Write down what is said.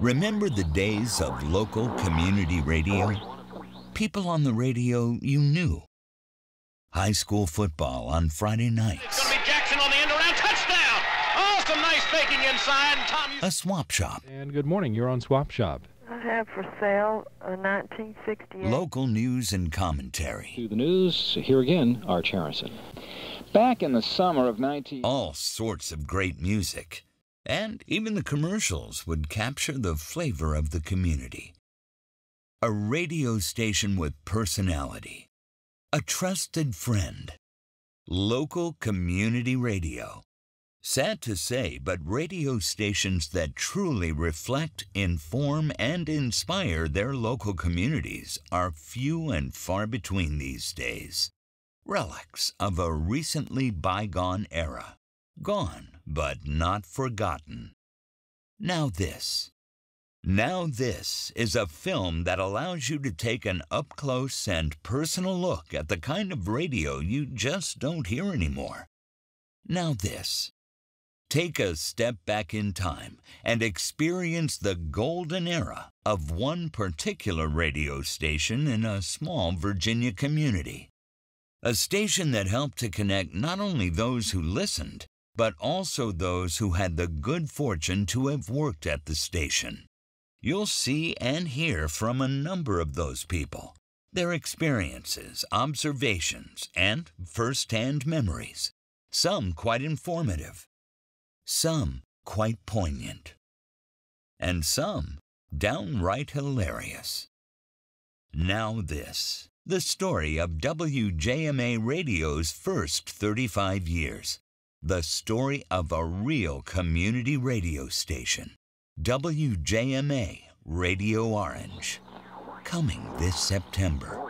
Remember the days of local community radio? People on the radio you knew. High school football on Friday It's nights. going to be Jackson on the end around. Touchdown! Oh, some nice faking inside. Tom, A swap shop. And good morning. You're on Swap Shop. I have for sale a 1968 Local news and commentary. To the news, here again, Arch Harrison. Back in the summer of 19... All sorts of great music. And even the commercials would capture the flavor of the community. A radio station with personality. A trusted friend. Local community radio. Sad to say, but radio stations that truly reflect, inform, and inspire their local communities are few and far between these days. Relics of a recently bygone era. Gone, but not forgotten. Now, this. Now, this is a film that allows you to take an up close and personal look at the kind of radio you just don't hear anymore. Now, this. Take a step back in time and experience the golden era of one particular radio station in a small Virginia community. A station that helped to connect not only those who listened, but also those who had the good fortune to have worked at the station. You'll see and hear from a number of those people, their experiences, observations, and first hand memories. Some quite informative, some quite poignant, and some downright hilarious. Now, this the story of WJMA Radio's first 35 years. The story of a real community radio station. WJMA Radio Orange. Coming this September.